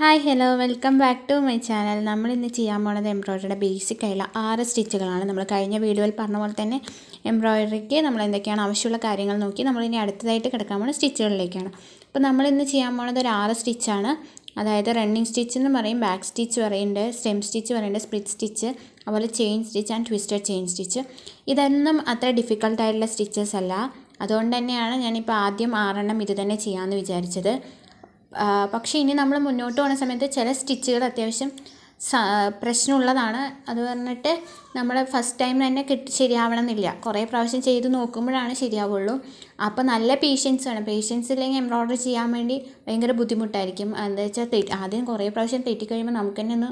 Hi hello welcome back to my channel നമ്മൾ ഇന്ന് ചെയ്യാൻ പോകുന്നത് എംബ്രോയ്ഡറിയുടെ ബേസിക് ആയുള്ള ആറ് സ്റ്റിച്ചുകളാണ്. നമ്മൾ കഴിഞ്ഞ വീഡിയോയിൽ പറഞ്ഞ പോലെ തന്നെ എംബ്രോയിഡറിക്ക് നമ്മൾ എന്തൊക്കെയാണ് ആവശ്യമുള്ള കാര്യങ്ങൾ നോക്കി നമ്മൾ ഇനി അടുത്തതായിട്ട് കിടക്കാൻ പോകുന്ന സ്റ്റിച്ചുകളിലേക്കാണ്. അപ്പോൾ നമ്മൾ ഇന്ന് ചെയ്യാൻ പോകുന്നത് ഒരു ആറ് സ്റ്റിച്ചാണ്. അതായത് റണ്ണിങ് സ്റ്റിച്ച് എന്ന് പറയും ബാക്ക് സ്റ്റിച്ച് പറയുന്നുണ്ട് സ്റ്റെം സ്റ്റിച്ച് പറയുന്നുണ്ട് സ്പ്ലിറ്റ് സ്റ്റിച്ച് അതുപോലെ chain stitch and twisted chain stitch ഇതൊന്നും അത്ര ഡിഫിക്കൽട്ടായിട്ടുള്ള സ്റ്റിച്ചസ് അല്ല. അതുകൊണ്ട് തന്നെയാണ് ഞാനിപ്പോൾ ആദ്യം ആറെണ്ണം ഇത് തന്നെ ചെയ്യാമെന്ന് വിചാരിച്ചത്. പക്ഷേ ഇനി നമ്മൾ മുന്നോട്ട് പോകുന്ന സമയത്ത് ചില സ്റ്റിച്ചുകൾ അത്യാവശ്യം പ്രശ്നമുള്ളതാണ്. അത് പറഞ്ഞിട്ട് നമ്മൾ ഫസ്റ്റ് ടൈം തന്നെ കിട്ടി ശരിയാവണമെന്നില്ല. കുറേ പ്രാവശ്യം ചെയ്ത് നോക്കുമ്പോഴാണ് ശരിയാവുള്ളൂ. അപ്പോൾ നല്ല പേഷ്യൻസ് വേണം. പേഷ്യൻസ് ഇല്ലെങ്കിൽ എംബ്രോയ്ഡറി ചെയ്യാൻ വേണ്ടി ഭയങ്കര ബുദ്ധിമുട്ടായിരിക്കും. എന്താ വെച്ചാൽ ആദ്യം കുറേ പ്രാവശ്യം തെറ്റിക്കഴിയുമ്പോൾ നമുക്ക് തന്നെ ഒന്ന്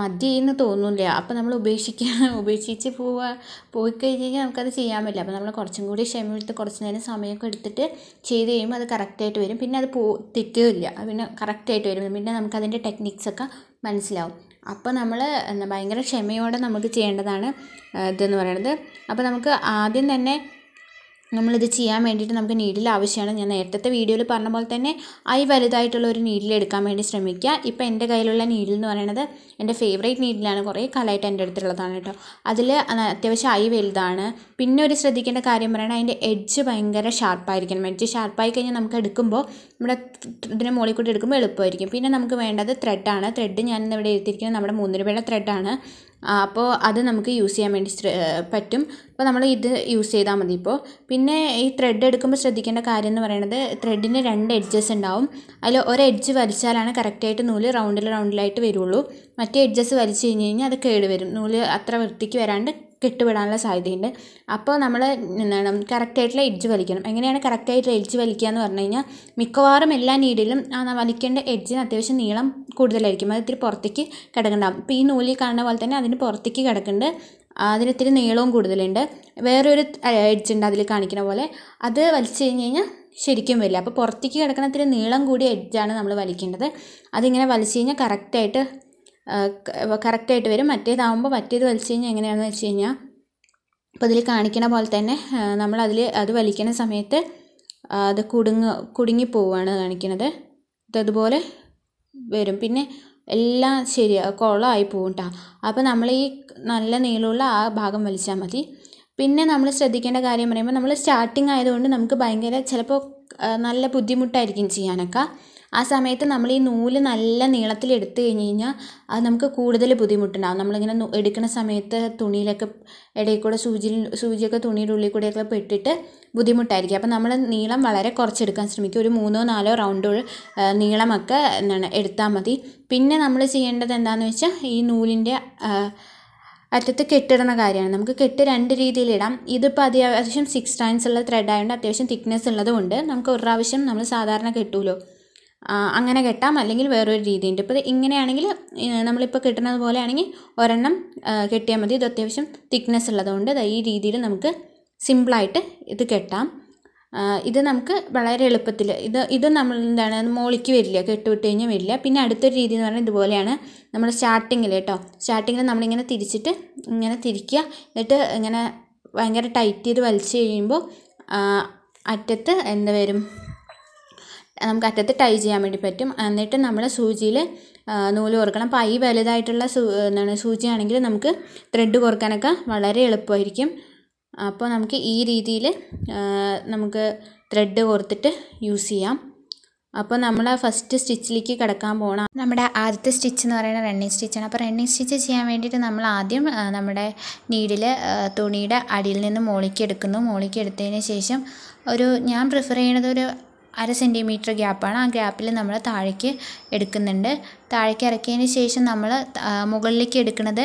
മതിയെന്ന് തോന്നില്ല അപ്പോൾ നമ്മൾ ഉപേക്ഷിക്കുക ഉപേക്ഷിച്ച് പോവുക പോയി കഴിഞ്ഞ് കഴിഞ്ഞാൽ നമുക്കത് ചെയ്യാൻ പറ്റില്ല. അപ്പോൾ നമ്മൾ കുറച്ചും കൂടി ക്ഷമയെടുത്ത് കുറച്ച് നേരം സമയമൊക്കെ എടുത്തിട്ട് ചെയ്ത് കഴിയുമ്പോൾ അത് കറക്റ്റായിട്ട് വരും. പിന്നെ അത് പോ തെറ്റുകയില്ല പിന്നെ കറക്റ്റായിട്ട് വരും. പിന്നെ നമുക്കതിന്റെ ടെക്നിക്സൊക്കെ മനസ്സിലാവും. അപ്പോൾ നമ്മൾ ഭയങ്കര ക്ഷമയോടെ നമുക്ക് ചെയ്യേണ്ടതാണ് ഇതെന്ന് പറയുന്നത്. അപ്പോൾ നമുക്ക് ആദ്യം തന്നെ നമ്മളിത് ചെയ്യാൻ വേണ്ടിയിട്ട് നമുക്ക് നീഡിൽ ആവശ്യമാണ്. ഞാൻ നേരത്തെ വീഡിയോയിൽ പറഞ്ഞ പോലെ തന്നെ ഐ വലുതായിട്ടുള്ള ഒരു നീഡിൽ എടുക്കാൻ വേണ്ടി ശ്രമിക്കുക. ഇപ്പോൾ എന്റെ കയ്യിലുള്ള നീഡിൽ എന്ന് പറയുന്നത് എന്റെ ഫേവറേറ്റ് നീഡിലാണ് കുറേ കാലമായിട്ട് എന്റെ അടുത്തുള്ളതാണ് കേട്ടോ. അതിൽ അത്യാവശ്യം ഐ വലുതാണ്. പിന്നെ ഒരു ശ്രദ്ധിക്കേണ്ട കാര്യം പറയണത് അതിന്റെ എഡ്ജ് ഭയങ്കര ഷാർപ്പായിരിക്കണം എഡ്ജ് ഷാർപ്പായി കഴിഞ്ഞാൽ നമുക്ക് എടുക്കുമ്പോൾ നമ്മുടെ ഇതിന്റെ മുകളിൽ കൂടി എടുക്കുമ്പോൾ എളുപ്പമായിരിക്കും. പിന്നെ നമുക്ക് വേണ്ടത് ത്രെഡാണ് ത്രെഡ് ഞാൻ ഇവിടെ എടുത്തിരിക്കുന്നത് നമ്മുടെ മൂന്ന് രൂപയുടെ ത്രെഡാണ് അപ്പോൾ അത് നമുക്ക് യൂസ് ചെയ്യാൻ വേണ്ടി പറ്റും. അപ്പോൾ നമ്മൾ ഇത് യൂസ് ചെയ്താൽ മതി ഇപ്പോൾ. പിന്നെ ഈ ത്രെഡ് എടുക്കുമ്പോൾ ശ്രദ്ധിക്കേണ്ട കാര്യം എന്ന് പറയുന്നത് ത്രെഡിന് രണ്ട് എഡ്ജസ് ഉണ്ടാവും. അതിൽ ഒരു എഡ്ജ് വലിച്ചാലാണ് കറക്റ്റായിട്ട് നൂൽ റൗണ്ടിൽ റൗണ്ടിലായിട്ട് വരുള്ളൂ. മറ്റേ എഡ്ജസ് വലിച്ചു കഴിഞ്ഞ് കഴിഞ്ഞാൽ അത് കേട് വരും. നൂൽ അത്ര വൃത്തിക്ക് വരാണ്ട് കെട്ടുപെടാനുള്ള സാധ്യതയുണ്ട്. അപ്പോൾ നമ്മൾ എന്താണ് കറക്റ്റായിട്ടുള്ള എഡ്ജ് വലിക്കണം. എങ്ങനെയാണ് കറക്റ്റായിട്ടുള്ള എഡ്ജ് വലിക്കുക എന്ന് പറഞ്ഞു കഴിഞ്ഞാൽ മിക്കവാറും എല്ലാ നീഡിലും ആ വലിക്കേണ്ട എഡ്ജിന് അത്യാവശ്യം നീളം കൂടുതലായിരിക്കും. അത് ഇത്തിരി പുറത്തേക്ക് കിടക്കണ്ടാവും. ഇപ്പോൾ ഈ നൂലിൽ കാണുന്ന പോലെ തന്നെ അതിന് പുറത്തേക്ക് കിടക്കുന്നുണ്ട്. അതിന് ഇത്തിരി നീളവും കൂടുതലുണ്ട്. വേറൊരു എഡ്ജ് ഉണ്ട് അതിൽ കാണിക്കുന്ന പോലെ. അത് വലിച്ചു കഴിഞ്ഞ് കഴിഞ്ഞാൽ ശരിക്കും വരില്ല. അപ്പോൾ പുറത്തേക്ക് കിടക്കുന്ന ഇത്തിരി നീളം കൂടിയ എഡ്ജാണ് നമ്മൾ വലിക്കേണ്ടത്. അതിങ്ങനെ വലിച്ചു കഴിഞ്ഞാൽ കറക്റ്റായിട്ട് കറക്റ്റായിട്ട് വരും. മറ്റേതാകുമ്പോൾ മറ്റേത് വലിച്ചു കഴിഞ്ഞാൽ എങ്ങനെയാണെന്ന് വെച്ച് കഴിഞ്ഞാൽ അപ്പോൾ ഇതിൽ കാണിക്കണ പോലെ തന്നെ നമ്മൾ അതിൽ അത് വലിക്കുന്ന സമയത്ത് അത് കുടുങ്ങ കുടുങ്ങി പോവുകയാണ് കാണിക്കുന്നത് ഇതതുപോലെ വരും. പിന്നെ എല്ലാം ശരിയാ കുളമായി പോവും കേട്ടോ അപ്പോൾ നമ്മൾ ഈ നല്ല നീളമുള്ള ആ ഭാഗം വലിച്ചാൽ മതി. പിന്നെ നമ്മൾ ശ്രദ്ധിക്കേണ്ട കാര്യം പറയുമ്പോൾ നമ്മൾ സ്റ്റാർട്ടിങ് ആയതുകൊണ്ട് നമുക്ക് ഭയങ്കര ചിലപ്പോൾ നല്ല ബുദ്ധിമുട്ടായിരിക്കും ചെയ്യാനൊക്കെ. ആ സമയത്ത് നമ്മൾ ഈ നൂൽ നല്ല നീളത്തിൽ എടുത്തു കഴിഞ്ഞ് കഴിഞ്ഞാൽ അത് നമുക്ക് കൂടുതൽ ബുദ്ധിമുട്ടുണ്ടാകും നമ്മളിങ്ങനെ എടുക്കുന്ന സമയത്ത് തുണിയിലൊക്കെ ഇടയിൽ കൂടെ സൂചി സൂചിയൊക്കെ തുണിയുടെ ഉള്ളിൽ കൂടെയൊക്കെ പെട്ടിട്ട് ബുദ്ധിമുട്ടായിരിക്കും. അപ്പോൾ നമ്മൾ നീളം വളരെ കുറച്ചെടുക്കാൻ ശ്രമിക്കും. ഒരു മൂന്നോ നാലോ റൗണ്ട് നീളമൊക്കെ എന്താണ് എടുത്താൽ മതി. പിന്നെ നമ്മൾ ചെയ്യേണ്ടത് എന്താണെന്ന് വെച്ചാൽ ഈ നൂലിന്റെ അറ്റത്ത് കെട്ടിടുന്ന കാര്യമാണ്. നമുക്ക് കെട്ട് രണ്ട് രീതിയിലിടാം ഇതിപ്പോൾ അത്യാവശ്യം സിക്സ് ടൈൻസ് ഉള്ള ത്രെഡ് ആയതുകൊണ്ട് അത്യാവശ്യം തിക്നെസ് ഉള്ളതുകൊണ്ട് നമുക്ക് ഒരു പ്രാവശ്യം നമ്മൾ സാധാരണ കെട്ടുമല്ലോ ആ, അങ്ങനെ കെട്ടാം. അല്ലെങ്കിൽ വേറൊരു രീതിയുണ്ട്. ഇപ്പോൾ ഇങ്ങനെയാണെങ്കിൽ നമ്മളിപ്പോൾ കെട്ടുന്നത് പോലെയാണെങ്കിൽ ഒരെണ്ണം കെട്ടിയാൽ മതി. ഇത് അത്യാവശ്യം തിക്നെസ് ഉള്ളതുകൊണ്ട് ഈ രീതിയിൽ നമുക്ക് സിമ്പിളായിട്ട് ഇത് കെട്ടാം. ഇത് നമുക്ക് വളരെ എളുപ്പത്തിൽ ഇത് ഇത് നമ്മൾ എന്താണ് മോളിക്ക് വരില്ല കെട്ടുവിട്ട് കഴിഞ്ഞാൽ വരില്ല. പിന്നെ അടുത്തൊരു രീതി എന്ന് പറഞ്ഞാൽ ഇതുപോലെയാണ് നമ്മൾ സ്റ്റാർട്ടിങ്ങിൽ കേട്ടോ. സ്റ്റാർട്ടിങ്ങിൽ നമ്മളിങ്ങനെ തിരിച്ചിട്ട് ഇങ്ങനെ തിരിക്കുക. എന്നിട്ട് ഇങ്ങനെ ഭയങ്കര ടൈറ്റ് ചെയ്ത് വലിച്ചു കഴിയുമ്പോൾ അറ്റത്ത് എന്താ വരും? നമുക്ക് അറ്റത്ത് ടൈ ചെയ്യാൻ വേണ്ടി പറ്റും. എന്നിട്ട് നമ്മൾ സൂചിയിൽ നൂൽ കോർക്കണം. അപ്പോൾ ഈ വലുതായിട്ടുള്ള സൂ എന്താണ് സൂചിയാണെങ്കിൽ നമുക്ക് ത്രെഡ് കോർക്കാനൊക്കെ വളരെ എളുപ്പമായിരിക്കും. അപ്പോൾ നമുക്ക് ഈ രീതിയിൽ നമുക്ക് ത്രെഡ് കോർത്തിട്ട് യൂസ് ചെയ്യാം. അപ്പോൾ നമ്മൾ ഫസ്റ്റ് സ്റ്റിച്ചിലേക്ക് കിടക്കാൻ പോകണം നമ്മുടെ ആദ്യത്തെ സ്റ്റിച്ച് എന്ന് പറയുന്നത് റണ്ണിങ് സ്റ്റിച്ചാണ് അപ്പോൾ റണ്ണിങ് സ്റ്റിച്ച് ചെയ്യാൻ വേണ്ടിയിട്ട് നമ്മൾ ആദ്യം നമ്മുടെ നീഡിൽ തുണിയുടെ അടിയിൽ നിന്ന് മോളിക്ക് എടുക്കുന്നു. മോളിക്ക് എടുത്തതിന് ശേഷം ഒരു ഞാൻ പ്രിഫർ ചെയ്യണത് ഒരു അര സെന്റിമീറ്റർ ഗ്യാപ്പാണ്. ആ ഗ്യാപ്പിൽ നമ്മൾ താഴേക്ക് എടുക്കുന്നുണ്ട്. താഴേക്ക് ഇറക്കിയതിന് ശേഷം നമ്മൾ മുകളിലേക്ക് എടുക്കുന്നത്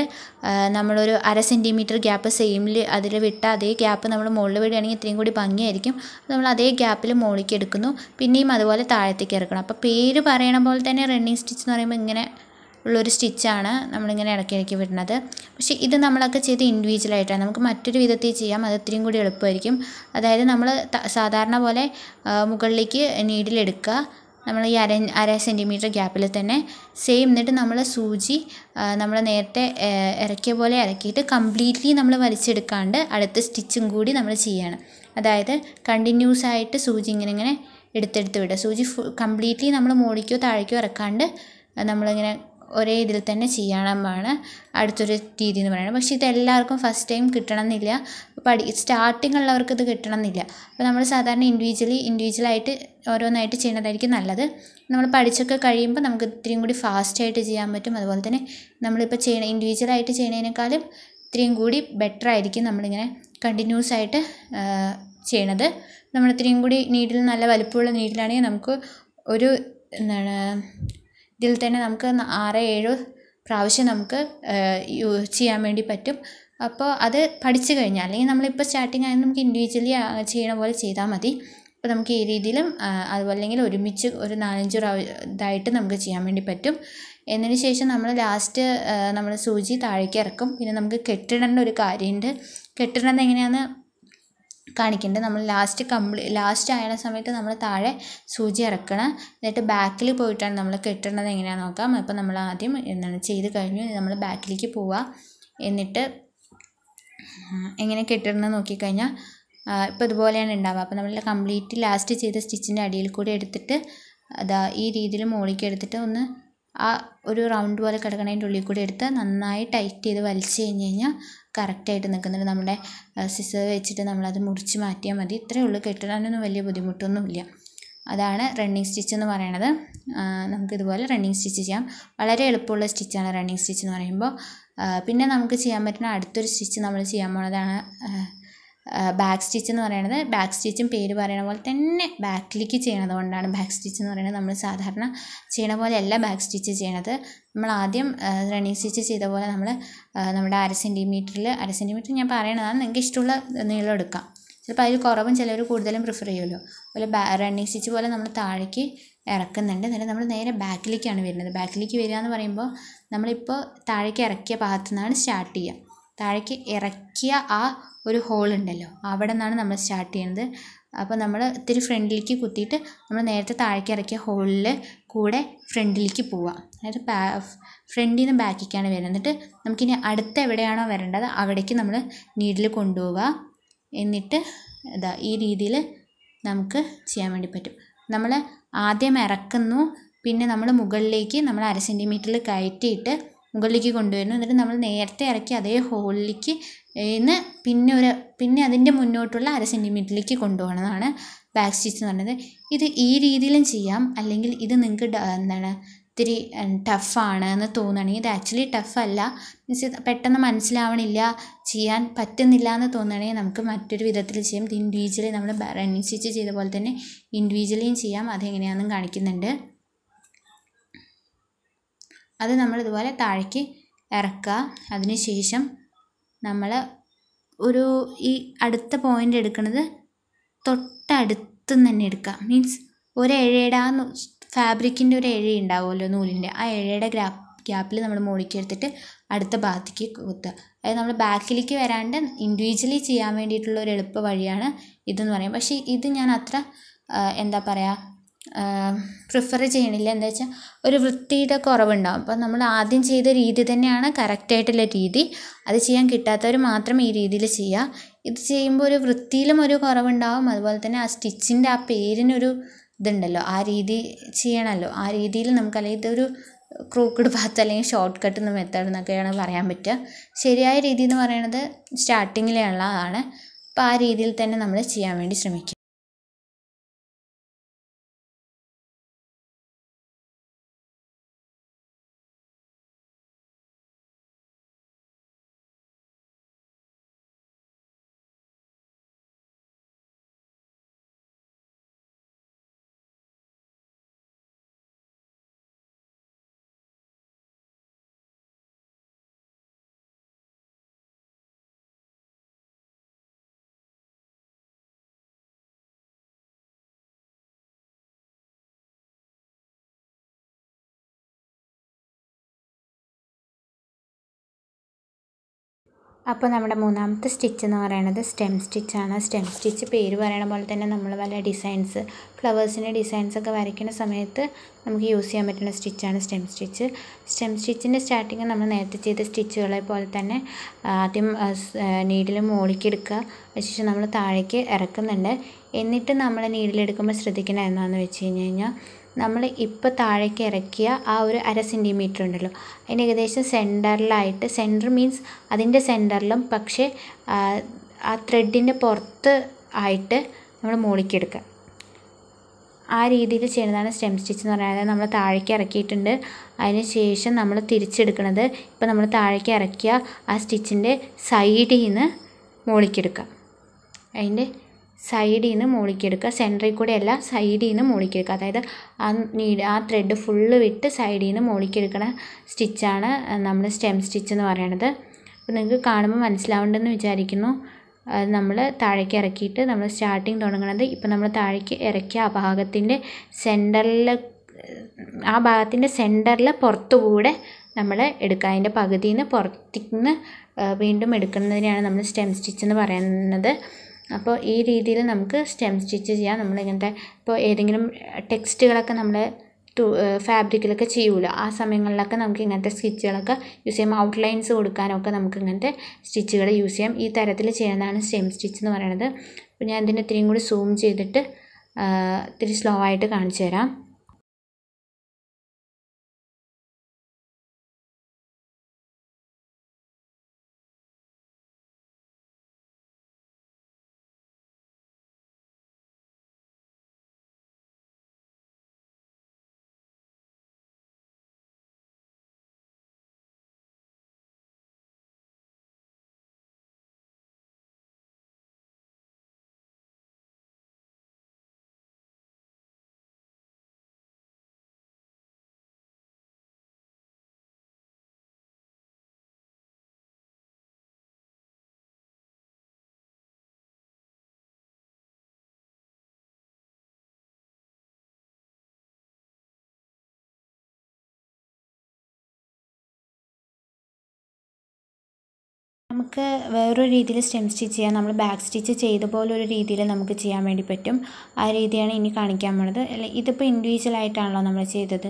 നമ്മളൊരു അര സെന്റിമീറ്റർ ഗ്യാപ്പ് സെയിമിൽ അതിൽ വിട്ട അതേ ഗ്യാപ്പ് നമ്മൾ മുകളിൽ വിടുകയാണെങ്കിൽ ഇത്രയും കൂടി ഭംഗിയായിരിക്കും. നമ്മൾ അതേ ഗ്യാപ്പിൽ മുകളിലേക്ക് എടുക്കുന്നു. പിന്നെയും അതുപോലെ താഴത്തേക്ക് ഇറക്കണം. അപ്പോൾ പേര് പറയണ പോലെ തന്നെ റണ്ണിങ് സ്റ്റിച്ച് എന്ന് പറയുമ്പോൾ ഇങ്ങനെ ഉള്ളൊരു സ്റ്റിച്ചാണ് നമ്മളിങ്ങനെ ഇടയ്ക്ക് ഇടയ്ക്ക് വിടുന്നത്. പക്ഷേ ഇത് നമ്മളൊക്കെ ചെയ്ത് ഇൻഡിവിജ്വലായിട്ടാണ് നമുക്ക് മറ്റൊരു വിധത്തിൽ ചെയ്യാം. അത് ഇത്രയും കൂടി എളുപ്പമായിരിക്കും. അതായത് നമ്മൾ സാധാരണ പോലെ മുകളിലേക്ക് നീഡിലെടുക്കുക നമ്മൾ ഈ അര അര സെന്റിമീറ്റർ ഗ്യാപ്പിൽ തന്നെ സെയിം എന്നിട്ട് നമ്മൾ സൂചി നമ്മൾ നേരത്തെ ഇറക്കിയ പോലെ ഇറക്കിയിട്ട് കംപ്ലീറ്റ്ലി നമ്മൾ വലിച്ചെടുക്കാണ്ട് അടുത്ത സ്റ്റിച്ചും കൂടി നമ്മൾ ചെയ്യണം. അതായത് കണ്ടിന്യൂസ് ആയിട്ട് സൂചി ഇങ്ങനെ ഇങ്ങനെ എടുത്തെടുത്ത് വിടുക. സൂചി കംപ്ലീറ്റ്ലി നമ്മൾ മുകളിലേക്കോ താഴേക്കോ ഇറക്കാണ്ട് നമ്മളിങ്ങനെ ഒരേ ഇതിൽ തന്നെ ചെയ്യണമാണ് അടുത്തൊരു രീതി എന്ന് പറയുന്നത്. പക്ഷേ ഇതെല്ലാവർക്കും ഫസ്റ്റ് ടൈം കിട്ടണം എന്നില്ല പഠി സ്റ്റാർട്ടിംഗ് ഉള്ളവർക്ക് ഇത് കിട്ടണം എന്നില്ല അപ്പോൾ നമ്മൾ സാധാരണ ഇൻഡിവിജ്വലി ഇൻഡിവിജ്വലായിട്ട് ഓരോന്നായിട്ട് ചെയ്യുന്നതായിരിക്കും നല്ലത്. നമ്മൾ പഠിച്ചൊക്കെ കഴിയുമ്പോൾ നമുക്ക് ഇത്രയും കൂടി ഫാസ്റ്റായിട്ട് ചെയ്യാൻ പറ്റും. അതുപോലെ തന്നെ നമ്മളിപ്പോൾ ചെയ്യണ ഇൻഡിവിജ്വലായിട്ട് ചെയ്യണതിനേക്കാളും ഇത്രയും കൂടി ബെറ്റർ ആയിരിക്കും നമ്മളിങ്ങനെ കണ്ടിന്യൂസ് ആയിട്ട് ചെയ്യണത്. നമ്മൾ ഇത്രയും കൂടി നീഡിൽ നല്ല വലിപ്പമുള്ള നീഡിലാണെങ്കിൽ നമുക്ക് ഒരു എന്താണ് ഇതിൽ തന്നെ നമുക്ക് ആറ് ഏഴ് പ്രാവശ്യം നമുക്ക് യൂസ് ചെയ്യാൻ വേണ്ടി പറ്റും. അപ്പോൾ അത് പഠിച്ചു കഴിഞ്ഞാൽ അല്ലെങ്കിൽ നമ്മളിപ്പോൾ സ്റ്റാർട്ടിങ് ആയത് നമുക്ക് ഇൻഡിവിജ്വലി ചെയ്യണ പോലെ ചെയ്താൽ മതി. അപ്പോൾ നമുക്ക് ഈ രീതിയിലും അതുപോലെ അല്ലെങ്കിൽ ഒരുമിച്ച് ഒരു നാലഞ്ച് ഇതായിട്ട് നമുക്ക് ചെയ്യാൻ വേണ്ടി പറ്റും. എന്നതിന് ശേഷം നമ്മൾ ലാസ്റ്റ് നമ്മൾ സൂചി താഴേക്ക് ഇറക്കും. പിന്നെ നമുക്ക് കെട്ടിടേണ്ട ഒരു കാര്യമുണ്ട്. കെട്ടിടേണ്ടത് എങ്ങനെയാണെന്ന് കാണിക്കുന്നുണ്ട് നമ്മൾ ലാസ്റ്റ് കംപ്ലീ ലാസ്റ്റ് ആയ സമയത്ത് നമ്മൾ താഴെ സൂചി ഇറക്കണം എന്നിട്ട് ബാക്കിൽ പോയിട്ടാണ് നമ്മൾ കെട്ടുന്നത് എങ്ങനെയാണെന്ന് നോക്കാം. അപ്പോൾ നമ്മൾ ആദ്യം എന്താണ് ചെയ്ത് കഴിഞ്ഞു. നമ്മൾ ബാക്കിലേക്ക് പോവുക എന്നിട്ട് എങ്ങനെ കെട്ടണമെന്ന് നോക്കിക്കഴിഞ്ഞാൽ ഇപ്പോൾ ഇതുപോലെയാണ് ഉണ്ടാവുക അപ്പോൾ നമ്മൾ കംപ്ലീറ്റ് ലാസ്റ്റ് ചെയ്ത സ്റ്റിച്ചിന്റെ അടിയിൽ കൂടി എടുത്തിട്ട് അതാ ഈ രീതിയിൽ മുകളിലേക്ക് എടുത്തിട്ട് ഒന്ന് ആ ഒരു റൗണ്ട് പോലെ കിടക്കണതിന്റെ ഉള്ളിൽ കൂടി എടുത്ത് നന്നായി ടൈറ്റ് ചെയ്ത് വലിച്ചു കഴിഞ്ഞ് കഴിഞ്ഞാൽ കറക്റ്റായിട്ട് നിൽക്കുന്നുണ്ട്. നമ്മുടെ സിസർ വെച്ചിട്ട് നമ്മളത് മുറിച്ച് മാറ്റിയാൽ മതി. ഇത്രയേ ഉള്ളൂ. കെട്ടിടാനൊന്നും വലിയ ബുദ്ധിമുട്ടൊന്നുമില്ല. അതാണ് റണ്ണിങ് സ്റ്റിച്ച് എന്ന് പറയണത്. നമുക്കിതുപോലെ റണ്ണിങ് സ്റ്റിച്ച് ചെയ്യാം. വളരെ എളുപ്പമുള്ള സ്റ്റിച്ചാണ് റണ്ണിങ് സ്റ്റിച്ച് എന്ന് പറയുമ്പോൾ. പിന്നെ നമുക്ക് ചെയ്യാൻ പറ്റുന്ന അടുത്തൊരു സ്റ്റിച്ച് നമ്മൾ ചെയ്യാൻ പോണതാണ് ബാക്ക് സ്റ്റിച്ച് എന്ന് പറയുന്നത് ബാക്ക് സ്റ്റിച്ചും പേര് പറയുന്ന പോലെ തന്നെ ബാക്കിലേക്ക് ചെയ്യണത് കൊണ്ടാണ് ബാക്ക് സ്റ്റിച്ച് എന്ന് പറയുന്നത് നമ്മൾ സാധാരണ ചെയ്യണ പോലെയല്ല ബാക്ക് സ്റ്റിച്ച് ചെയ്യണത്. നമ്മൾ ആദ്യം റണ്ണിങ് സ്റ്റിച്ച് ചെയ്ത പോലെ നമ്മൾ നമ്മുടെ അര സെന്റിമീറ്ററിൽ അര സെന്റിമീറ്റർ ഞാൻ പറയണതാണ് നിങ്ങൾക്ക് ഇഷ്ടമുള്ള നീളം എടുക്കാം. ചിലപ്പോൾ അതിൽ കുറവും ചിലവർ കൂടുതലും പ്രിഫർ ചെയ്യുമല്ലോ. അതുപോലെ ബാ റണ്ണിങ് സ്റ്റിച്ച് പോലെ നമ്മൾ താഴേക്ക് ഇറക്കുന്നുണ്ട്. എന്നിട്ട് നമ്മൾ നേരെ ബാക്കിലേക്കാണ് വരുന്നത്. ബാക്കിലേക്ക് വരിക എന്ന് പറയുമ്പോൾ നമ്മളിപ്പോൾ താഴേക്ക് ഇറക്കിയ ഭാഗത്തു നിന്നാണ് സ്റ്റാർട്ട് ചെയ്യുക. താഴേക്ക് ഇറക്കിയ ആ ഒരു ഹോൾ ഉണ്ടല്ലോ അവിടെ നിന്നാണ് നമ്മൾ സ്റ്റാർട്ട് ചെയ്യുന്നത്. അപ്പോൾ നമ്മൾ ഇത്തിരി ഫ്രണ്ടിലേക്ക് കുത്തിയിട്ട് നമ്മൾ നേരത്തെ താഴേക്ക് ഇറക്കിയ ഹോളിൽ കൂടെ ഫ്രണ്ടിലേക്ക് പോവുക. അതായത് ഫ്രണ്ടിൽ നിന്ന് ബാക്കിലേക്കാണ് വരുന്നത്. എന്നിട്ട് നമുക്കിനി അടുത്ത് എവിടെയാണോ വരേണ്ടത് അവിടേക്ക് നമ്മൾ നീഡിൽ കൊണ്ടുപോവുക. എന്നിട്ട് ഇതാ ഈ രീതിയിൽ നമുക്ക് ചെയ്യാൻ വേണ്ടി പറ്റും. നമ്മൾ ആദ്യം ഇറക്കുന്നു പിന്നെ നമ്മൾ മുകളിലേക്ക് നമ്മൾ അര സെന്റിമീറ്ററിൽ കയറ്റിയിട്ട് മുകളിലേക്ക് കൊണ്ടുവരുന്നു. എന്നിട്ട് നമ്മൾ നേരത്തെ ഇറക്കി അതേ ഹോളിലേക്ക് ഇന്ന് പിന്നെ ഒരു പിന്നെ അതിന്റെ മുന്നോട്ടുള്ള അര സെന്റിമീറ്ററിലേക്ക് കൊണ്ടുപോകണതാണ് ബാക്ക് സ്റ്റിച്ച് എന്ന് പറയുന്നത്. ഇത് ഈ രീതിയിലും ചെയ്യാം. അല്ലെങ്കിൽ ഇത് നിങ്ങൾക്ക് എന്താണ് ഇത്തിരി ടഫാണ് എന്ന് തോന്നുകയാണെങ്കിൽ ഇത് ആക്ച്വലി ടഫല്ല മീൻസ് പെട്ടെന്ന് മനസ്സിലാവണില്ല ചെയ്യാൻ പറ്റുന്നില്ല എന്ന് തോന്നുകയാണെങ്കിൽ നമുക്ക് മറ്റൊരു വിധത്തിൽ ചെയ്യാം. ഇത് ഇൻഡിവിജ്വലി നമ്മൾ റണ്ണിങ് സ്റ്റിച്ച് ചെയ്ത പോലെ തന്നെ ഇൻഡിവിജ്വലിയും ചെയ്യാം. അതെങ്ങനെയാണെന്നും കാണിക്കുന്നുണ്ട്. അത് നമ്മൾ ഇതുപോലെ താഴേക്ക് ഇറക്കുക. അതിന് ശേഷം നമ്മൾ ഒരു ഈ അടുത്ത പോയിന്റ് എടുക്കുന്നത് തൊട്ടടുത്ത് തന്നെ എടുക്കുക. മീൻസ് ഒരു ഇഴയുടെ ആ ഫാബ്രിക്കിന്റെ ഒരു ഇഴ ഉണ്ടാവുമല്ലോ നൂലിന്റെ ആ ഇഴയുടെ ഗ്രാപ്പ് ഗ്യാപ്പിൽ നമ്മൾ മുകളിലേക്ക് എടുത്തിട്ട് അടുത്ത ഭാഗത്തേക്ക് കുത്തുക. അതായത് നമ്മൾ ബാക്കിലേക്ക് വരാണ്ട് ഇൻഡിവിജ്വലി ചെയ്യാൻ വേണ്ടിയിട്ടുള്ള ഒരു എളുപ്പ വഴിയാണ് ഇതെന്ന് പറയും പക്ഷേ ഇത് ഞാൻ അത്ര എന്താ പറയുക പ്രിഫർ ചെയ്യണില്ല. എന്താ വെച്ചാൽ ഒരു വൃത്തിയുടെ കുറവുണ്ടാകും അപ്പോൾ നമ്മൾ ആദ്യം ചെയ്ത രീതി തന്നെയാണ് കറക്റ്റായിട്ടുള്ള രീതി. അത് ചെയ്യാൻ കിട്ടാത്തവർ മാത്രം ഈ രീതിയിൽ ചെയ്യുക ഇത് ചെയ്യുമ്പോൾ ഒരു വൃത്തിയിലും ഒരു കുറവുണ്ടാകും അതുപോലെ തന്നെ ആ സ്റ്റിച്ചിന്റെ ആ പേരിനൊരു ഇതുണ്ടല്ലോ. ആ രീതി ചെയ്യണമല്ലോ ആ രീതിയിൽ നമുക്ക് അല്ലെങ്കിൽ ഇതൊരു ക്രൂക്കഡ് പാത്ത് അല്ലെങ്കിൽ ഷോർട്ട് കട്ട് എന്ന മെത്തേഡ് എന്നൊക്കെയാണ് പറയാൻ പറ്റുക. ശരിയായ രീതി എന്ന് പറയുന്നത് സ്റ്റാർട്ടിങ്ങിലുള്ളതാണ് അപ്പോൾ ആ രീതിയിൽ തന്നെ നമ്മൾ ചെയ്യാൻ വേണ്ടി ശ്രമിക്കുക അപ്പോൾ നമ്മുടെ മൂന്നാമത്തെ സ്റ്റിച്ച് എന്ന് പറയുന്നത് സ്റ്റെം സ്റ്റിച്ചാണ് സ്റ്റെം സ്റ്റിച്ച് പേര് പറയണ പോലെ തന്നെ നമ്മൾ വല്ല ഡിസൈൻസ് ഫ്ലവേഴ്സിന്റെ ഡിസൈൻസ് ഒക്കെ വരയ്ക്കുന്ന സമയത്ത് നമുക്ക് യൂസ് ചെയ്യാൻ പറ്റുന്ന സ്റ്റിച്ചാണ് സ്റ്റെം സ്റ്റിച്ച് സ്റ്റെം സ്റ്റിച്ചിന്റെ സ്റ്റാർട്ടിങ് നമ്മൾ നേരത്തെ ചെയ്ത സ്റ്റിച്ചുകളെ പോലെ തന്നെ ആദ്യം നീഡിൽ മോളിക്കെടുക്കുക വെച്ചാൽ നമ്മൾ താഴേക്ക് ഇറക്കുന്നുണ്ട്. എന്നിട്ട് നമ്മൾ നീഡിലെടുക്കുമ്പോൾ ശ്രദ്ധിക്കണം എന്താണെന്ന് വെച്ച് കഴിഞ്ഞ് കഴിഞ്ഞാൽ നമ്മൾ ഇപ്പോൾ താഴേക്ക് ഇറക്കിയ ആ ഒരു അര സെന്റിമീറ്റർ ഉണ്ടല്ലോ. അതിന് ഏകദേശം സെന്ററിലായിട്ട് സെന്റർ മീൻസ് അതിന്റെ സെന്ററിലും പക്ഷേ ആ ത്രെഡിന്റെ പുറത്ത് ആയിട്ട് നമ്മൾ മൂളിക്കെടുക്കുക ആ രീതിയിൽ ചെയ്യുന്നതാണ് സ്റ്റെം സ്റ്റിച്ച് എന്ന് പറയുന്നത്. നമ്മൾ താഴേക്ക് ഇറക്കിയിട്ടുണ്ട്. അതിന് ശേഷം നമ്മൾ തിരിച്ചെടുക്കുന്നത് ഇപ്പോൾ നമ്മൾ താഴേക്ക് ഇറക്കിയ ആ സ്റ്റിച്ചിന്റെ സൈഡിൽ നിന്ന് മൂളിക്കെടുക്കുക അതിന്റെ സൈഡിൽ നിന്ന് മൂളിക്കെടുക്കുക. സെന്ററിൽ കൂടെ അല്ല സൈഡിൽ നിന്ന് മൂളിക്കെടുക്കുക. അതായത് ആ നീഡ് ആ ത്രെഡ് ഫുള്ള് വിട്ട് സൈഡിൽ നിന്ന് മൂളിക്കെടുക്കണ സ്റ്റിച്ചാണ് നമ്മൾ സ്റ്റെം സ്റ്റിച്ച് എന്ന് പറയണത്. അപ്പോൾ നിങ്ങൾക്ക് കാണുമ്പോൾ മനസ്സിലാവുന്നുണ്ടെന്ന് വിചാരിക്കുന്നു. നമ്മൾ താഴേക്ക് ഇറക്കിയിട്ട് നമ്മൾ സ്റ്റാർട്ടിങ് തുടങ്ങണത് ഇപ്പോൾ നമ്മൾ താഴേക്ക് ഇറക്കിയ ആ ഭാഗത്തിന്റെ സെന്ററിൽ ആ ഭാഗത്തിന്റെ സെന്ററിൽ പുറത്തുകൂടെ നമ്മൾ എടുക്കുക. അതിന്റെ പകുതിയിൽ നിന്ന് പുറത്തിന്ന് വീണ്ടും എടുക്കുന്നതിനെയാണ് നമ്മൾ സ്റ്റെം സ്റ്റിച്ച് എന്ന് പറയുന്നത്. അപ്പോൾ ഈ രീതിയിൽ നമുക്ക് സ്റ്റെം സ്റ്റിച്ച് ചെയ്യാം. നമ്മളിങ്ങനത്തെ ഇപ്പോൾ ഏതെങ്കിലും ടെക്സ്റ്റുകളൊക്കെ നമ്മൾ ഫാബ്രിക്കിലൊക്കെ ചെയ്യൂല. ആ സമയങ്ങളിലൊക്കെ നമുക്ക് ഇങ്ങനത്തെ സ്റ്റിച്ചുകളൊക്കെ യൂസ് ചെയ്യാം. ഔട്ട്ലൈൻസ് കൊടുക്കാനൊക്കെ നമുക്ക് ഇങ്ങനത്തെ സ്റ്റിച്ചുകൾ യൂസ് ചെയ്യാം. ഈ തരത്തിൽ ചെയ്യുന്നതാണ് സ്റ്റെം സ്റ്റിച്ച് എന്ന് പറയുന്നത് അപ്പോൾ ഞാൻ ഇതിന് ഇത്രയും കൂടി സൂം ചെയ്തിട്ട് ഇത്തിരി സ്ലോ ആയിട്ട് കാണിച്ചു തരാം. നമുക്ക് വേറൊരു രീതിയിൽ സ്റ്റെം സ്റ്റിച്ച് ചെയ്യാം. നമ്മൾ ബാക്ക് സ്റ്റിച്ച് ചെയ്ത പോലെ ഒരു രീതിയിൽ നമുക്ക് ചെയ്യാൻ വേണ്ടി പറ്റും. ആ രീതിയാണ് ഇനി കാണിക്കാൻ പോണത്. ഇതിപ്പോൾ ഇൻഡിവിജ്വൽ ആയിട്ടാണല്ലോ നമ്മൾ ചെയ്തത്.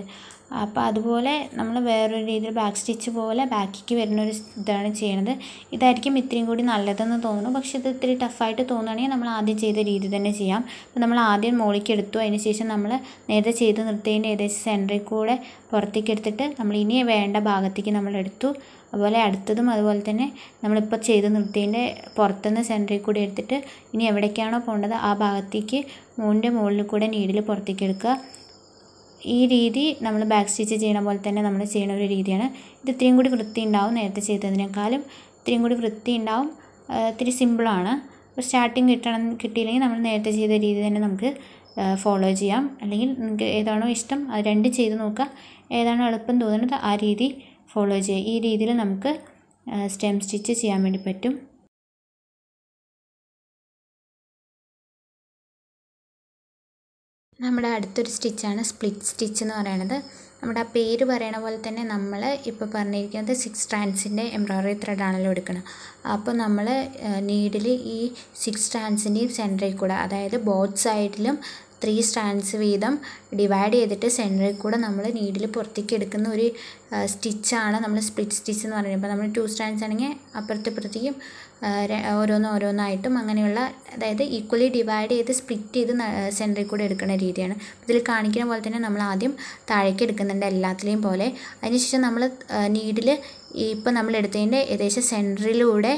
അപ്പോൾ അതുപോലെ നമ്മൾ വേറൊരു രീതിയിൽ ബാക്ക് സ്റ്റിച്ച് പോലെ ബാക്കിക്ക് വരുന്ന ഒരു ഇതാണ് ചെയ്യണത്. ഇതായിരിക്കും ഇത്രയും കൂടി നല്ലതെന്ന് തോന്നുന്നു. പക്ഷേ ഇത് ഇത്തിരി ടഫായിട്ട് തോന്നുകയാണെങ്കിൽ നമ്മൾ ആദ്യം ചെയ്ത രീതി തന്നെ ചെയ്യാം. അപ്പോൾ നമ്മൾ ആദ്യം മുകളിലേക്ക് എടുത്തു. അതിന് ശേഷം നമ്മൾ നേരത്തെ ചെയ്ത് നിർത്തിയതിന്റെ ഏകദേശം സെന്ററിൽ കൂടെ പുറത്തേക്ക് എടുത്തിട്ട് നമ്മൾ ഇനി വേണ്ട ഭാഗത്തേക്ക് നമ്മൾ എടുത്തു. അതുപോലെ അടുത്തതും അതുപോലെ തന്നെ നമ്മളിപ്പോൾ ചെയ്ത് നിർത്തിയതിന്റെ പുറത്തുനിന്ന് സെന്ററിൽ കൂടി എടുത്തിട്ട് ഇനി എവിടേക്കാണോ പോകേണ്ടത് ആ ഭാഗത്തേക്ക് മൂന്നിന്റെ മുകളിൽ കൂടെ നീഡിൽ പുറത്തേക്ക് എടുക്കുക. ഈ രീതി നമ്മൾ ബാക്ക് സ്റ്റിച്ച് ചെയ്യണ പോലെ തന്നെ നമ്മൾ ചെയ്യണ ഒരു രീതിയാണ്. ഇത് ഇത്രയും കൂടി വൃത്തി ഉണ്ടാവും നേരത്തെ ചെയ്തതിനേക്കാളും. ഇത്രയും കൂടി വൃത്തി ഉണ്ടാവും. ഇത്തിരി സിമ്പിളാണ് അപ്പോൾ സ്റ്റാർട്ടിങ് കിട്ടണം കിട്ടിയില്ലെങ്കിൽ നമ്മൾ നേരത്തെ ചെയ്ത രീതി തന്നെ നമുക്ക് ഫോളോ ചെയ്യാം. അല്ലെങ്കിൽ നിങ്ങൾക്ക് ഏതാണോ ഇഷ്ടം അത് രണ്ട് ചെയ്ത് നോക്കുക ഏതാണോ എളുപ്പം തോന്നുന്നത് ആ രീതി ഫോളോ ചെയ്യുക. ഈ രീതിയിൽ നമുക്ക് സ്റ്റെം സ്റ്റിച്ച് ചെയ്യാൻ വേണ്ടി പറ്റും. നമ്മുടെ അടുത്തൊരു സ്റ്റിച്ചാണ് സ്പ്ലിറ്റ് സ്റ്റിച്ച് എന്ന് പറയണത് നമ്മുടെ ആ പേര് പറയണ പോലെ തന്നെ നമ്മൾ ഇപ്പോൾ പറഞ്ഞിരിക്കുന്നത് സിക്സ് സ്ട്രാൻഡ്സിന്റെ എംബ്രോയ്ഡറി ത്രെഡാണല്ലോ എടുക്കുന്നത് അപ്പോൾ നമ്മൾ നീഡിൽ ഈ സിക്സ് സ്ട്രാൻഡ്സിന്റെയും സെന്ററിൽ കൂടെ അതായത് ബോത്ത് സൈഡിലും ത്രീ സ്ട്രാൻഡ്സ് വീതം ഡിവൈഡ് ചെയ്തിട്ട് സെന്ററിൽ കൂടെ നമ്മൾ നീഡിൽ പുറത്തേക്ക് എടുക്കുന്ന ഒരു സ്റ്റിച്ചാണ് നമ്മൾ സ്പ്ലിറ്റ് സ്റ്റിച്ച് എന്ന് പറയുന്നത്. അപ്പോൾ നമ്മൾ ടു സ്ട്രാൻഡ്സ് ആണെങ്കിൽ അപ്പുറത്തെ ഇപ്പുറത്തേക്കും ഓരോന്ന് ഓരോന്നായിട്ടും അങ്ങനെയുള്ള അതായത് ഈക്വലി ഡിവൈഡ് ചെയ്ത് സ്പ്ലിറ്റ് ചെയ്ത് സെന്ററിൽ കൂടെ എടുക്കുന്ന രീതിയാണ്. ഇതിൽ കാണിക്കുന്ന പോലെ തന്നെ നമ്മൾ ആദ്യം താഴേക്ക് എടുക്കുന്നുണ്ട് എല്ലാത്തിലെയും പോലെ. അതിനുശേഷം നമ്മൾ നീഡിൽ ഇപ്പോൾ നമ്മൾ എടുത്തതിന്റെ ഏകദേശം സെന്ററിലൂടെ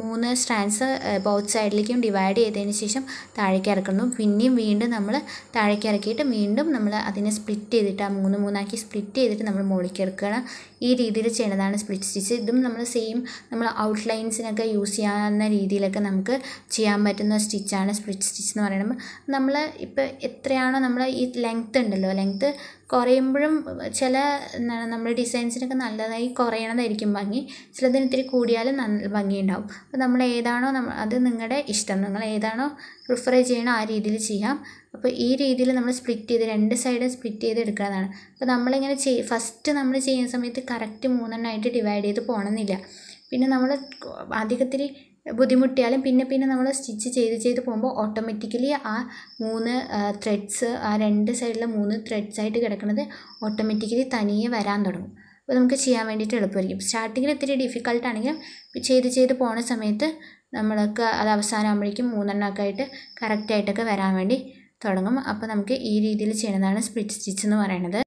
മൂന്ന് സ്ട്രാൻഡ്സ് ബൗത്ത് സൈഡിലേക്കും ഡിവൈഡ് ചെയ്തതിന് ശേഷം താഴേക്ക് ഇറക്കുന്നു. പിന്നെയും വീണ്ടും നമ്മൾ താഴേക്ക് ഇറക്കിയിട്ട് വീണ്ടും നമ്മൾ അതിനെ സ്പ്ലിറ്റ് ചെയ്തിട്ട് ആ മൂന്ന് മൂന്നാക്കി സ്പ്ലിറ്റ് ചെയ്തിട്ട് നമ്മൾ മുകളിലേക്ക് എടുക്കുകയാണ് ഈ രീതിയിൽ ചെയ്യുന്നതാണ് സ്പ്ലിറ്റ് സ്റ്റിച്ച് ഇതും നമ്മൾ സെയിം നമ്മൾ ഔട്ട്ലൈൻസിനൊക്കെ യൂസ് ചെയ്യാവുന്ന രീതിയിലൊക്കെ നമുക്ക് ചെയ്യാൻ പറ്റുന്ന സ്റ്റിച്ചാണ് സ്പ്ലിറ്റ് സ്റ്റിച്ച് എന്ന് പറയുമ്പോൾ നമ്മൾ ഇപ്പോൾ എത്രയാണോ നമ്മൾ ഈ ലെങ്ത്ത് ഉണ്ടല്ലോ ലെങ്ത്ത് കുറയുമ്പോഴും ചില എന്താണ് നമ്മുടെ ഡിസൈൻസിനൊക്കെ നല്ലതായി കുറയണതായിരിക്കും ഭംഗി. ചിലതിന് ഇത്തിരി കൂടിയാലും നല്ല ഭംഗിയുണ്ടാവും. അപ്പോൾ നമ്മൾ ഏതാണോ അത് നിങ്ങളുടെ ഇഷ്ടം. നിങ്ങൾ ഏതാണോ പ്രിഫർ ചെയ്യണോ ആ രീതിയിൽ ചെയ്യാം. അപ്പോൾ ഈ രീതിയിൽ നമ്മൾ സ്പ്ലിറ്റ് ചെയ്ത് രണ്ട് സൈഡ് സ്പ്ലിറ്റ് ചെയ്ത് എടുക്കുന്നതാണ്. അപ്പോൾ നമ്മളിങ്ങനെ ചെയ് ഫസ്റ്റ് നമ്മൾ ചെയ്യുന്ന സമയത്ത് കറക്റ്റ് മൂന്നെണ്ണമായിട്ട് ഡിവൈഡ് ചെയ്ത് പോകണമെന്നില്ല പിന്നെ നമ്മൾ അധികത്തിരി ബുദ്ധിമുട്ടിയാലും പിന്നെ പിന്നെ നമ്മൾ സ്റ്റിച്ച് ചെയ്ത് ചെയ്ത് പോകുമ്പോൾ ഓട്ടോമാറ്റിക്കലി ആ മൂന്ന് ത്രെഡ്സ് ആ രണ്ട് സൈഡിലെ മൂന്ന് ത്രെഡ്സ് ആയിട്ട് കിടക്കുന്നത് ഓട്ടോമാറ്റിക്കലി തനിയെ വരാൻ തുടങ്ങും. അപ്പോൾ നമുക്ക് ചെയ്യാൻ വേണ്ടിയിട്ട് എളുപ്പമായിരിക്കും. സ്റ്റാർട്ടിങ്ങിൽ ഇത്തിരി ഡിഫിക്കൽട്ട് ആണെങ്കിലും ചെയ്ത് ചെയ്ത് പോണ സമയത്ത് നമ്മൾക്ക് അത് അവസാനമാകുമ്പോഴേക്കും മൂന്നെണ്ണമൊക്കെ ആയിട്ട് കറക്റ്റായിട്ടൊക്കെ വരാൻ വേണ്ടി തുടങ്ങും. അപ്പോൾ നമുക്ക് ഈ രീതിയിൽ ചെയ്യുന്നതാണ് സ്പ്ലിറ്റ് സ്റ്റിച്ച് എന്ന് പറയുന്നത്.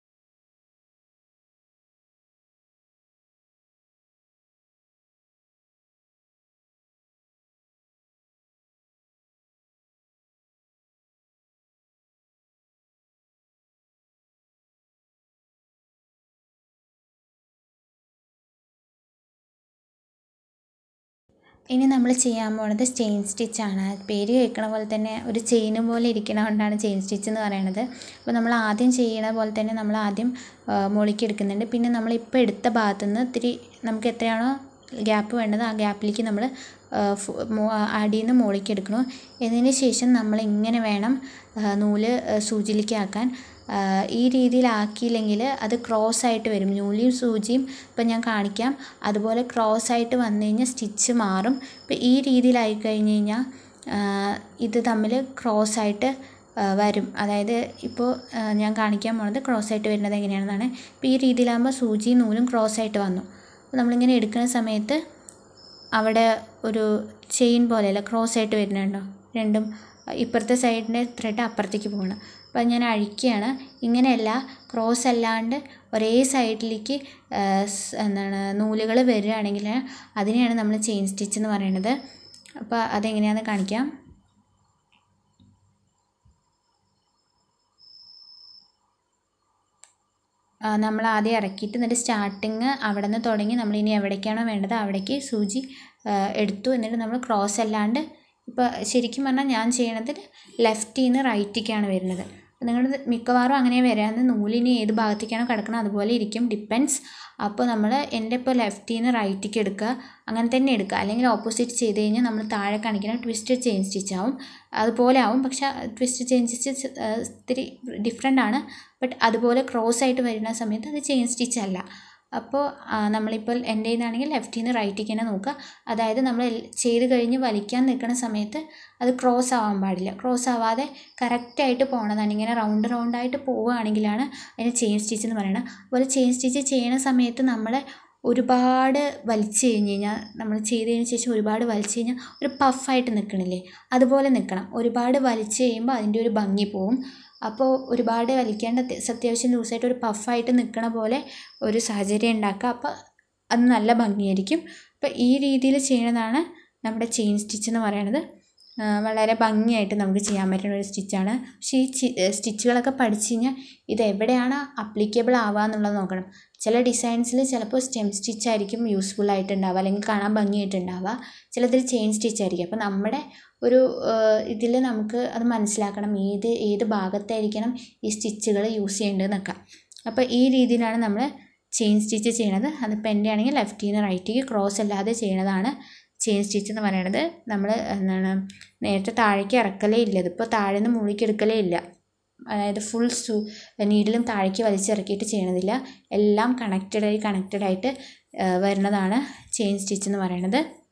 ഇനി നമ്മൾ ചെയ്യാൻ പോണത് ചെയിൻ സ്റ്റിച്ചാണ് പേര് കേൾക്കണ പോലെ തന്നെ ഒരു ചെയിന് പോലെ ഇരിക്കണതുകൊണ്ടാണ് ചെയിൻ സ്റ്റിച്ച് എന്ന് പറയുന്നത് അപ്പോൾ നമ്മൾ ആദ്യം ചെയ്യണ പോലെ തന്നെ നമ്മൾ ആദ്യം മുകളിലേക്ക് എടുക്കുന്നുണ്ട്. പിന്നെ നമ്മളിപ്പോൾ എടുത്ത ഭാഗത്തു നിന്ന് ഇത്തിരി നമുക്ക് എത്രയാണോ ഗ്യാപ്പ് വേണ്ടത് ആ ഗ്യാപ്പിലേക്ക് നമ്മൾ അടിയിൽ നിന്ന് മുകളിലേക്ക് എടുക്കണം. എന്നതിന് ശേഷം നമ്മൾ ഇങ്ങനെ വേണം നൂൽ സൂചിയിലേക്ക് ആക്കാൻ. ഈ രീതിയിലാക്കിയില്ലെങ്കിൽ അത് ക്രോസ് ആയിട്ട് വരും. നൂലും സൂചിയും ഇപ്പം ഞാൻ കാണിക്കാം. അതുപോലെ ക്രോസ് ആയിട്ട് വന്നു കഴിഞ്ഞാൽ സ്റ്റിച്ച് മാറും. ഇപ്പം ഈ രീതിയിലായി കഴിഞ്ഞ് കഴിഞ്ഞാൽ ഇത് തമ്മിൽ ക്രോസ് ആയിട്ട് വരും. അതായത് ഇപ്പോൾ ഞാൻ കാണിക്കാൻ പോണത് ക്രോസ് ആയിട്ട് വരുന്നത് എങ്ങനെയാണെന്നാണ്. ഇപ്പോൾ ഈ രീതിയിലാകുമ്പോൾ സൂചിയും നൂലും ക്രോസ് ആയിട്ട് വന്നു. അപ്പോൾ നമ്മളിങ്ങനെ എടുക്കുന്ന സമയത്ത് അവിടെ ഒരു ചെയിൻ പോലെയല്ല ക്രോസ് ആയിട്ട് വരുന്നുണ്ടോ രണ്ടും ഇപ്പുറത്തെ സൈഡിന്റെ ത്രെഡ് അപ്പുറത്തേക്ക് പോകണം അപ്പോൾ ഞാൻ അഴിക്കുകയാണ്. ഇങ്ങനെയല്ല ക്രോസ് അല്ലാണ്ട് ഒരേ സൈഡിലേക്ക് എന്താണ് നൂലുകൾ വരികയാണെങ്കിൽ അതിനെയാണ് നമ്മൾ ചെയിൻ സ്റ്റിച്ച് എന്ന് പറയുന്നത്. അപ്പോൾ അതെങ്ങനെയാണെന്ന് കാണിക്കാം. നമ്മൾ ആദ്യം ഇറക്കിയിട്ട് എന്നിട്ട് സ്റ്റാർട്ടിങ് അവിടെ നിന്ന് തുടങ്ങി നമ്മൾ ഇനി എവിടേക്കാണോ വേണ്ടത് അവിടേക്ക് സൂചി എടുത്തു. എന്നിട്ട് നമ്മൾ ക്രോസ് അല്ലാണ്ട് ഇപ്പോൾ ശരിക്കും പറഞ്ഞാൽ ഞാൻ ചെയ്യണത് ലെഫ്റ്റിൽ നിന്ന് റൈറ്റിലേക്കാണ് വരുന്നത്. നിങ്ങളുടെ മിക്കവാറും അങ്ങനെ വരാന്ന് നൂലിന് ഏത് ഭാഗത്തേക്കാണോ കിടക്കുന്നത് അതുപോലെ ഇരിക്കും. ഡിപ്പെൻസ് അപ്പോൾ നമ്മൾ എന്റെ ഇപ്പോൾ ലെഫ്റ്റിൽ നിന്ന് റൈറ്റിലേക്ക് എടുക്കുക. അങ്ങനെ തന്നെ എടുക്കുക. അല്ലെങ്കിൽ ഓപ്പോസിറ്റ് ചെയ്ത് കഴിഞ്ഞാൽ നമ്മൾ താഴെ കാണിക്കണം ട്വിസ്റ്റ് ചെയിൻ സ്റ്റിച്ച് ആവും. അതുപോലെ ആവും. പക്ഷേ ട്വിസ്റ്റ് ചെയിൻ സ്റ്റിച്ച് ഇത്തിരി ഡിഫറെന്റ് ആണ്. ബട്ട് അതുപോലെ ക്രോസ് ആയിട്ട് വരുന്ന സമയത്ത് അത് ചെയിൻ സ്റ്റിച്ച് അല്ല. അപ്പോൾ നമ്മളിപ്പോൾ എന്റെ നിന്നാണെങ്കിൽ ലെഫ്റ്റിൽ നിന്ന് റൈറ്റിലേക്ക് തന്നെ നോക്കുക. അതായത് നമ്മൾ ചെയ്ത് കഴിഞ്ഞ് വലിക്കാൻ നിൽക്കുന്ന സമയത്ത് അത് ക്രോസ് ആവാൻ പാടില്ല. ക്രോസ് ആവാതെ കറക്റ്റായിട്ട് പോകണതാണ് ഇങ്ങനെ റൗണ്ട് റൗണ്ടായിട്ട് പോവുകയാണെങ്കിലാണ് അതിന് ചെയിൻ സ്റ്റിച്ച് എന്ന് പറയുന്നത്. അതുപോലെ ചെയിൻ സ്റ്റിച്ച് ചെയ്യുന്ന സമയത്ത് നമ്മൾ ഒരുപാട് വലിച്ചു കഴിഞ്ഞ് കഴിഞ്ഞാൽ നമ്മൾ ചെയ്തതിന് ശേഷം ഒരുപാട് വലിച്ചു കഴിഞ്ഞാൽ ഒരു പഫായിട്ട് നിൽക്കണില്ലേ? അതുപോലെ നിൽക്കണം. ഒരുപാട് വലിച്ചു കഴിയുമ്പോൾ അതിന്റെ ഒരു ഭംഗി പോവും. അപ്പോൾ ഒരുപാട് വലിക്കേണ്ട അത്യാവശ്യം ലൂസായിട്ട് ഒരു പഫായിട്ട് നിൽക്കണ പോലെ ഒരു സാഹചര്യം ഉണ്ടാക്കുക അപ്പോൾ അത് നല്ല ഭംഗിയായിരിക്കും. അപ്പോൾ ഈ രീതിയിൽ ചെയ്യണതാണ് നമ്മുടെ ചെയിൻ സ്റ്റിച്ച് എന്ന് പറയുന്നത് വളരെ ഭംഗിയായിട്ട് നമുക്ക് ചെയ്യാൻ പറ്റുന്ന ഒരു സ്റ്റിച്ചാണ്. പക്ഷേ ഈ സ്റ്റിച്ചുകളൊക്കെ പഠിച്ചു കഴിഞ്ഞാൽ ഇത് എവിടെയാണ് അപ്ലിക്കബിൾ ആവുക എന്നുള്ളത് നോക്കണം. ചില ഡിസൈൻസിൽ ചിലപ്പോൾ സ്റ്റെം സ്റ്റിച്ച് ആയിരിക്കും യൂസ്ഫുൾ ആയിട്ടുണ്ടാവുക അല്ലെങ്കിൽ കാണാൻ ഭംഗിയായിട്ടുണ്ടാവുക. ചിലതിൽ ചെയിൻ സ്റ്റിച്ച് ആയിരിക്കും. അപ്പോൾ നമ്മുടെ ഒരു ഇതിൽ നമുക്ക് അത് മനസ്സിലാക്കണം ഏത് ഏത് ഭാഗത്തായിരിക്കണം ഈ സ്റ്റിച്ചുകൾ യൂസ് ചെയ്യേണ്ടതെന്നൊക്കെ. അപ്പോൾ ഈ രീതിയിലാണ് നമ്മൾ ചെയിൻ സ്റ്റിച്ച് ചെയ്യണത്. അതിപ്പോൾ എന്റെ ആണെങ്കിൽ ലെഫ്റ്റിൽ നിന്ന് റൈറ്റിലേക്ക് ക്രോസ് അല്ലാതെ ചെയ്യണതാണ് ചെയിൻ സ്റ്റിച്ച് എന്ന് പറയണത്. നമ്മൾ എന്താണ് നേരത്തെ താഴേക്ക് ഇറക്കലേ ഇല്ല. ഇതിപ്പോൾ താഴെ നിന്ന് എടുക്കലേ ഇല്ല. അതായത് ഫുൾ സു നീഡിലും താഴേക്ക് വലിച്ചിറക്കിയിട്ട് ചെയ്യണതില്ല. എല്ലാം കണക്റ്റഡായി കണക്റ്റഡായിട്ട് വരുന്നതാണ് ചെയിൻ സ്റ്റിച്ച് എന്ന് പറയുന്നത്.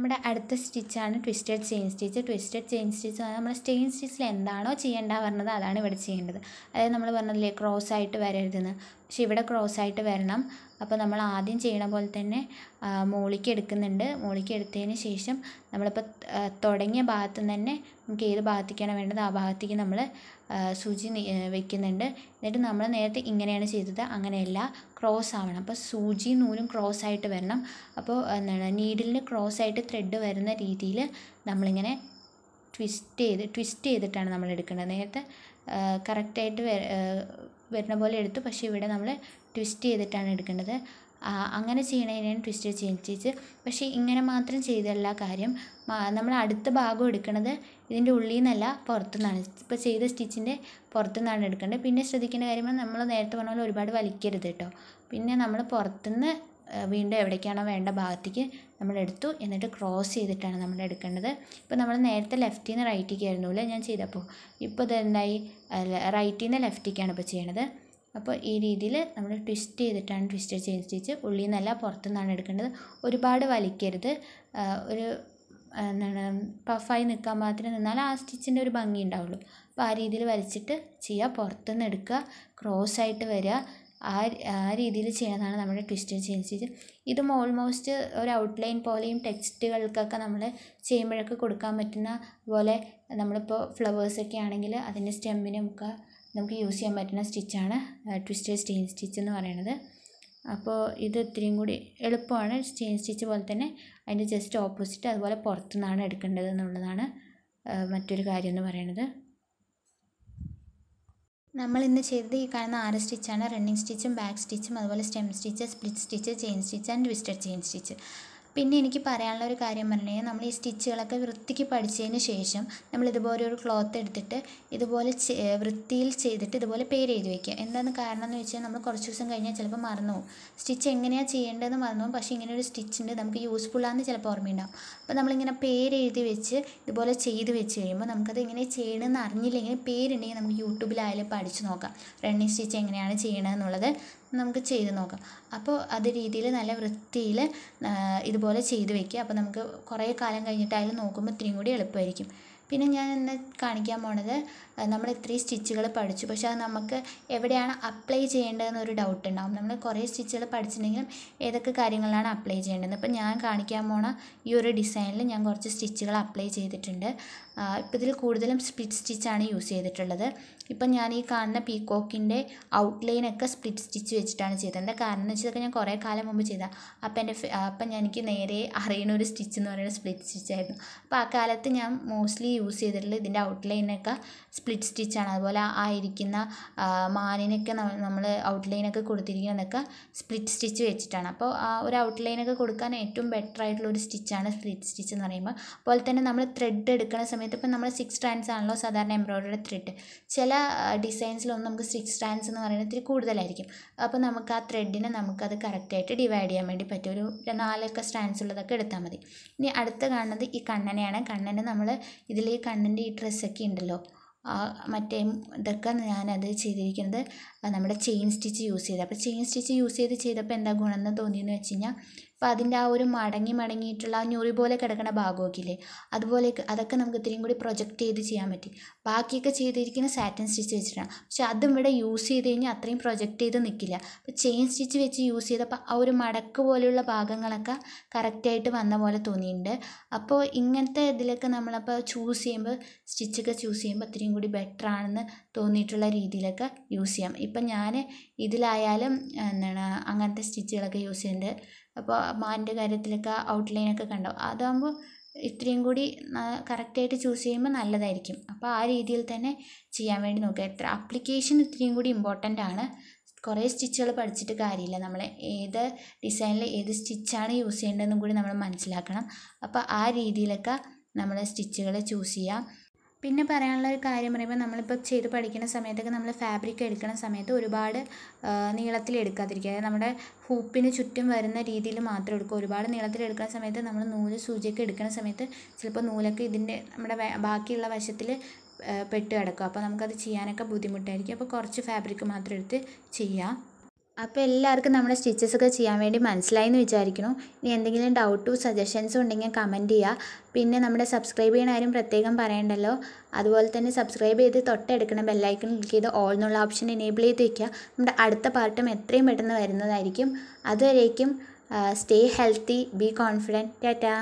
നമ്മുടെ അടുത്ത സ്റ്റിച്ചാണ് twisted chain stitch twisted chain stitch നമ്മൾ സ്റ്റെയിൻ സ്റ്റിച്ചിൽ എന്താണോ ചെയ്യേണ്ട പറഞ്ഞത് അതാണ് ഇവിടെ ചെയ്യേണ്ടത്. അതായത് നമ്മൾ പറഞ്ഞില്ലേ ക്രോസ് ആയിട്ട് വരരുതെന്ന്. പക്ഷേ ഇവിടെ ക്രോസ് ആയിട്ട് വരണം. അപ്പോൾ നമ്മൾ ആദ്യം ചെയ്യണ പോലെ തന്നെ മോളിക്ക് എടുക്കുന്നുണ്ട്. മോളിക്ക് എടുത്തതിന് ശേഷം നമ്മളിപ്പോൾ തുടങ്ങിയ ഭാഗത്ത് നിന്ന് തന്നെ നമുക്ക് ഏത് ഭാഗത്തേക്കാണ് വേണ്ടത് ആ ഭാഗത്തേക്ക് നമ്മൾ സൂചി വെക്കുന്നുണ്ട്. എന്നിട്ട് നമ്മൾ നേരത്തെ ഇങ്ങനെയാണ് ചെയ്തത്. അങ്ങനെയല്ല ക്രോസ് ആവണം. അപ്പോൾ സൂചി നൂലും ക്രോസ് ആയിട്ട് വരണം. അപ്പോൾ എന്താണ് നീഡിലിന് ക്രോസ് ആയിട്ട് ത്രെഡ് വരുന്ന രീതിയിൽ നമ്മളിങ്ങനെ ട്വിസ്റ്റ് ചെയ്ത് ട്വിസ്റ്റ് ചെയ്തിട്ടാണ് നമ്മൾ എടുക്കേണ്ടത് നേരത്തെ കറക്റ്റായിട്ട് വരുന്ന പോലെ എടുത്തു. പക്ഷേ ഇവിടെ നമ്മൾ ട്വിസ്റ്റ് ചെയ്തിട്ടാണ് എടുക്കേണ്ടത്. അങ്ങനെ ചെയ്യണതിനാണ് ട്വിസ്റ്റ് ചെയ്യിച്ച് പക്ഷേ ഇങ്ങനെ മാത്രം ചെയ്തല്ല കാര്യം. നമ്മൾ അടുത്ത ഭാഗം എടുക്കുന്നത് ഇതിന്റെ ഉള്ളിൽ നിന്നല്ല പുറത്തു നിന്നാണ് ഇപ്പോൾ ചെയ്ത സ്റ്റിച്ചിന്റെ പുറത്തു നിന്നാണ് എടുക്കേണ്ടത്. പിന്നെ ശ്രദ്ധിക്കേണ്ട കാര്യം നമ്മൾ നേരത്തെ പറഞ്ഞ പോലെ ഒരുപാട് വലിക്കരുത് കേട്ടോ പിന്നെ നമ്മൾ പുറത്തുനിന്ന് വീണ്ടും എവിടേക്കാണോ വേണ്ട ഭാഗത്തേക്ക് നമ്മൾ എടുത്തു. എന്നിട്ട് ക്രോസ് ചെയ്തിട്ടാണ് നമ്മൾ എടുക്കേണ്ടത്. ഇപ്പോൾ നമ്മൾ നേരത്തെ ലെഫ്റ്റിൽ നിന്ന് റൈറ്റിലേക്ക് ആയിരുന്നു അല്ലേ? ഞാൻ ചെയ്തപ്പോൾ. ഇപ്പോൾ ഇത് എന്തായി? റൈറ്റിൽ നിന്ന് ലെഫ്റ്റിലേക്കാണ് ഇപ്പോൾ ചെയ്യണത്. അപ്പോൾ ഈ രീതിയിൽ നമ്മൾ ട്വിസ്റ്റ് ചെയ്തിട്ടാണ് ട്വിസ്റ്റ് ചെയിൻ സ്റ്റിച്ച് ഉള്ളിൽ നിന്നല്ല പുറത്തു നിന്നാണ് എടുക്കേണ്ടത്. ഒരുപാട് വലിക്കരുത്. ഒരു എന്താണ് പഫായി നിൽക്കാൻ മാത്രം നിന്നാൽ ആ സ്റ്റിച്ചിന്റെ ഒരു ഭംഗി ഉണ്ടാവുള്ളൂ. അപ്പോൾ ആ രീതിയിൽ വലിച്ചിട്ട് ചെയ്യുക. പുറത്തുനിന്ന് എടുക്കുക. ക്രോസ് ആയിട്ട് വരിക. ആ ആ രീതിയിൽ ചെയ്യുന്നതാണ് നമ്മുടെ ട്വിസ്റ്റ് ചെയിൻ സ്റ്റിച്ച് ഇതും ഓൾമോസ്റ്റ് ഒരു ഔട്ട്ലൈൻ പോലെയും ടെക്സ്റ്റുകൾക്കൊക്കെ നമ്മൾ ചെയ്യുമ്പോഴൊക്കെ കൊടുക്കാൻ പറ്റുന്ന പോലെ നമ്മളിപ്പോൾ ഫ്ലവേഴ്സൊക്കെ ആണെങ്കിൽ അതിന്റെ സ്റ്റെമ്മിനുമൊക്കെ നമുക്ക് യൂസ് ചെയ്യാൻ പറ്റുന്ന സ്റ്റിച്ചാണ് ട്വിസ്റ്റഡ് സ്റ്റെയിൻ സ്റ്റിച്ച് എന്ന് പറയുന്നത്. അപ്പോൾ ഇത് ഇത്രയും കൂടി എളുപ്പമാണ് സ്റ്റെയിൻ സ്റ്റിച്ച് പോലെ തന്നെ അതിന്റെ ജസ്റ്റ് ഓപ്പോസിറ്റ് അതുപോലെ പുറത്തുനിന്നാണ് എടുക്കേണ്ടത് എന്നുള്ളതാണ് മറ്റൊരു കാര്യം എന്ന് പറയുന്നത്. നമ്മൾ ഇന്ന് ചെയ്തത് ഈ കാണുന്ന ആറ് സ്റ്റിച്ചാണ്. റണ്ണിങ് സ്റ്റിച്ചും ബാക്ക് സ്റ്റിച്ചും അതുപോലെ stem stitch split stitch chain stitch and twisted chain stitch. പിന്നെ എനിക്ക് പറയാനുള്ള ഒരു കാര്യം പറഞ്ഞു കഴിഞ്ഞാൽ നമ്മൾ ഈ സ്റ്റിച്ചുകളൊക്കെ വൃത്തിക്ക് പഠിച്ചതിന് ശേഷം നമ്മൾ ഇതുപോലെ ഒരു ക്ലോത്ത് എടുത്തിട്ട് ഇതുപോലെ വൃത്തിയിൽ ചെയ്തിട്ട് ഇതുപോലെ പേര് എഴുതി വയ്ക്കുക എന്താണ് കാരണം എന്ന് വെച്ചാൽ നമ്മൾ കുറച്ച് ദിവസം കഴിഞ്ഞാൽ ചിലപ്പോൾ മറന്നു പോകും. സ്റ്റിച്ച് എങ്ങനെയാണ് ചെയ്യേണ്ടതെന്ന് മറന്നു പോകും. പക്ഷേ ഇങ്ങനെ ഒരു സ്റ്റിച്ച് ഉണ്ട് നമുക്ക് യൂസ്ഫുൾ ആണെന്ന് ചിലപ്പോൾ ഓർമ്മയുണ്ടാവും. അപ്പോൾ നമ്മളിങ്ങനെ പേര് എഴുതി വെച്ച് ഇതുപോലെ ചെയ്ത് വെച്ച് കഴിയുമ്പോൾ നമുക്കത് എങ്ങനെ ചെയ്യണമെന്ന് അറിഞ്ഞില്ലെങ്കിൽ പേരുണ്ടെങ്കിൽ നമുക്ക് യൂട്യൂബിലായാലും പഠിച്ചു നോക്കാം. റണ്ണിങ് സ്റ്റിച്ച് എങ്ങനെയാണ് ചെയ്യണമെന്നുള്ളത് നമുക്ക് ചെയ്ത് നോക്കാം. അപ്പോൾ അത് രീതിയിൽ നല്ല വൃത്തിയിൽ ഇതുപോലെ ചെയ്ത് വെക്കുക. അപ്പോൾ നമുക്ക് കുറേ കാലം കഴിഞ്ഞിട്ടായാലും നോക്കുമ്പോൾ ഇത്രയും കൂടി എളുപ്പമായിരിക്കും. പിന്നെ ഞാൻ ഇന്ന് കാണിക്കാൻ പോണത് നമ്മൾ ഇത്രയും സ്റ്റിച്ചുകൾ പഠിച്ചു. പക്ഷേ അത് നമുക്ക് എവിടെയാണ് അപ്ലൈ ചെയ്യേണ്ടതെന്നൊരു ഡൗട്ട് ഉണ്ടാകും നമ്മൾ കുറേ സ്റ്റിച്ചുകൾ പഠിച്ചിട്ടുണ്ടെങ്കിലും ഏതൊക്കെ കാര്യങ്ങളാണ് അപ്ലൈ ചെയ്യേണ്ടത് ഇപ്പം ഞാൻ കാണിക്കാൻ പോണ ഈ ഒരു ഡിസൈനിൽ ഞാൻ കുറച്ച് സ്റ്റിച്ചുകൾ അപ്ലൈ ചെയ്തിട്ടുണ്ട്. ഇപ്പം ഇതിൽ കൂടുതലും സ്പ്ലിറ്റ് സ്റ്റിച്ചാണ് യൂസ് ചെയ്തിട്ടുള്ളത്. ഇപ്പം ഞാൻ ഈ കാണുന്ന പീക്കോക്കിന്റെ ഔട്ട്ലൈനൊക്കെ സ്പ്ലിറ്റ് സ്റ്റിച്ച് വെച്ചിട്ടാണ് ചെയ്തത്. കാരണം എന്ന് വെച്ചാൽ ഞാൻ കുറേ കാലം മുമ്പ് ചെയ്താൽ അപ്പം എന്റെ അപ്പം ഞാൻ എനിക്ക് നേരെ അറിയുന്ന ഒരു സ്റ്റിച്ച് എന്ന് പറയുന്നത് സ്പ്ലിറ്റ് സ്റ്റിച്ചായിരുന്നു. അപ്പോൾ ആ കാലത്ത് ഞാൻ മോസ്റ്റ്ലി യൂസ് ചെയ്തിട്ടുള്ളത് ഇതിന്റെ ഔട്ട്ലൈനൊക്കെ സ്പ്ലിറ്റ് സ്റ്റിച്ചാണ് അതുപോലെ ആ ഇരിക്കുന്ന മാനിനൊക്കെ നമ്മൾ ഔട്ട്ലൈനൊക്കെ കൊടുത്തിരിക്കുന്നതൊക്കെ സ്പ്ലിറ്റ് സ്റ്റിച്ച് വെച്ചിട്ടാണ്. അപ്പോൾ ആ ഒരു ഔട്ട്ലൈനൊക്കെ കൊടുക്കാൻ ഏറ്റവും ബെറ്റർ ആയിട്ടുള്ള ഒരു സ്റ്റിച്ചാണ് സ്പ്ലിറ്റ് സ്റ്റിച്ച് എന്ന് പറയുമ്പോൾ അതുപോലെ തന്നെ നമ്മൾ ത്രെഡ് എടുക്കുന്ന സമയത്ത് ഇപ്പം നമ്മൾ സിക്സ് സ്ട്രാൻഡ്സ് ആണല്ലോ സാധാരണ എംബ്രോയിഡറി ത്രെഡ് ചില ഡിസൈൻസിലൊന്നും നമുക്ക് സിക്സ് സ്ട്രാൻഡ്സ് എന്ന് പറയുന്നത് ഇത്തിരി കൂടുതലായിരിക്കും. അപ്പോൾ നമുക്ക് ആ ത്രെഡിനെ നമുക്കത് കറക്റ്റായിട്ട് ഡിവൈഡ് ചെയ്യാൻ വേണ്ടി പറ്റും. ഒരു നാലൊക്കെ സ്ട്രാൻഡ്സ് ഉള്ളതൊക്കെ എടുത്താൽ മതി. ഇനി അടുത്ത കാണുന്നത് ഈ കണ്ണനെയാണ്. കണ്ണനെ നമ്മൾ ഇതിൽ ഈ കണ്ണന്റെ ഈ ഡ്രസ്സൊക്കെ ഉണ്ടല്ലോ. മറ്റേ ഇതൊക്കെ ഞാനത് ചെയ്തിരിക്കുന്നത് നമ്മുടെ ചെയിൻ സ്റ്റിച്ച് യൂസ് ചെയ്ത് അപ്പോൾ ചെയിൻ സ്റ്റിച്ച് യൂസ് ചെയ്ത് ചെയ്തപ്പോൾ എന്താ ഗുണം എന്ന് തോന്നിയെന്ന് വെച്ച് കഴിഞ്ഞാൽ അപ്പോൾ അതിന്റെ ആ ഒരു മടങ്ങി മടങ്ങിയിട്ടുള്ള ആ ഞൊറി പോലെ കിടക്കുന്ന ഭാഗമൊക്കെ ഇല്ലേ അതുപോലെ അതൊക്കെ നമുക്ക് ഇത്രയും കൂടി പ്രൊജക്റ്റ് ചെയ്ത് ചെയ്യാൻ പറ്റി. ബാക്കിയൊക്കെ ചെയ്തിരിക്കുന്ന സാറ്റൻ സ്റ്റിച്ച് വെച്ചിട്ടാണ്. പക്ഷെ അതും ഇവിടെ യൂസ് ചെയ്ത് കഴിഞ്ഞാൽ അത്രയും പ്രൊജക്റ്റ് ചെയ്ത് നിൽക്കില്ല അപ്പോൾ ചെയിൻ സ്റ്റിച്ച് വെച്ച് യൂസ് ചെയ്തപ്പോൾ ആ ഒരു മടക്ക് പോലെയുള്ള ഭാഗങ്ങളൊക്കെ കറക്റ്റായിട്ട് വന്ന പോലെ തോന്നിയിട്ടുണ്ട്. അപ്പോൾ ഇങ്ങനത്തെ ഇതിലൊക്കെ നമ്മളപ്പോൾ ചൂസ് ചെയ്യുമ്പോൾ സ്റ്റിച്ചൊക്കെ ചൂസ് ചെയ്യുമ്പോൾ അത്രയും കൂടി ബെറ്റർ ആണെന്ന് തോന്നിയിട്ടുള്ള രീതിയിലൊക്കെ യൂസ് ചെയ്യാം. ഇപ്പം ഞാൻ ഇതിലായാലും എന്താണ് അങ്ങനത്തെ സ്റ്റിച്ചുകളൊക്കെ യൂസ് ചെയ്യുന്നുണ്ട്. അപ്പോൾ മാന്റെ കാര്യത്തിലൊക്കെ ഔട്ട്ലൈനൊക്കെ കണ്ടോ? അതാകുമ്പോൾ ഇത്രയും കൂടി കറക്റ്റായിട്ട് ചൂസ് ചെയ്യുമ്പോൾ നല്ലതായിരിക്കും. അപ്പോൾ ആ രീതിയിൽ തന്നെ ചെയ്യാൻ വേണ്ടി നോക്കുക. എത്ര അപ്ലിക്കേഷൻ ഇത്രയും കൂടി ഇമ്പോർട്ടന്റ് ആണ്. കുറേ സ്റ്റിച്ചുകൾ പഠിച്ചിട്ട് കാര്യമില്ല. നമ്മൾ ഏത് ഡിസൈനിൽ ഏത് സ്റ്റിച്ചാണ് യൂസ് ചെയ്യേണ്ടതെന്നും കൂടി നമ്മൾ മനസ്സിലാക്കണം. അപ്പോൾ ആ രീതിയിലൊക്കെ നമ്മൾ സ്റ്റിച്ചുകൾ ചൂസ് ചെയ്യാം. പിന്നെ പറയാനുള്ള ഒരു കാര്യം പറയുമ്പോൾ നമ്മളിപ്പോൾ ചെയ്ത് പഠിക്കുന്ന സമയത്തൊക്കെ നമ്മൾ ഫാബ്രിക് എടുക്കുന്ന സമയത്ത് ഒരുപാട് നീളത്തിൽ എടുക്കാതിരിക്കുക. അതായത് നമ്മുടെ ഹൂപ്പിന് ചുറ്റും വരുന്ന രീതിയിൽ മാത്രം എടുക്കുക. ഒരുപാട് നീളത്തിൽ എടുക്കുന്ന സമയത്ത് നമ്മൾ നൂൽ സൂചിയൊക്കെ എടുക്കുന്ന സമയത്ത് ചിലപ്പോൾ നൂലൊക്കെ ഇതിന്റെ നമ്മുടെ ബാക്കിയുള്ള വശത്തിൽ പെട്ട് കിടക്കും. അപ്പോൾ നമുക്കത് ചെയ്യാനൊക്കെ ബുദ്ധിമുട്ടായിരിക്കും. അപ്പോൾ കുറച്ച് ഫാബ്രിക് മാത്രം എടുത്ത് ചെയ്യാം. അപ്പോൾ എല്ലാവർക്കും നമ്മുടെ സ്റ്റിച്ചസ് ഒക്കെ ചെയ്യാൻ വേണ്ടി മനസ്സിലായി എന്ന് വിചാരിക്കുന്നു. ഇനി എന്തെങ്കിലും ഡൗട്ടും സജഷൻസും ഉണ്ടെങ്കിൽ കമന്റ് ചെയ്യുക പിന്നെ നമ്മുടെ സബ്സ്ക്രൈബ് ചെയ്യുന്ന ആരും പ്രത്യേകം പറയണ്ടല്ലോ. അതുപോലെ തന്നെ സബ്സ്ക്രൈബ് ചെയ്ത് തൊട്ടെടുക്കണം ബെല്ലൈക്കൺ ക്ലിക്ക് ചെയ്ത് ഓൾ എന്നുള്ള ഓപ്ഷൻ എനേബിൾ ചെയ്ത് വയ്ക്കുക. നമ്മുടെ അടുത്ത പാർട്ടും എത്രയും പെട്ടെന്ന് വരുന്നതായിരിക്കും. അതുവരേക്കും stay healthy be confident tata.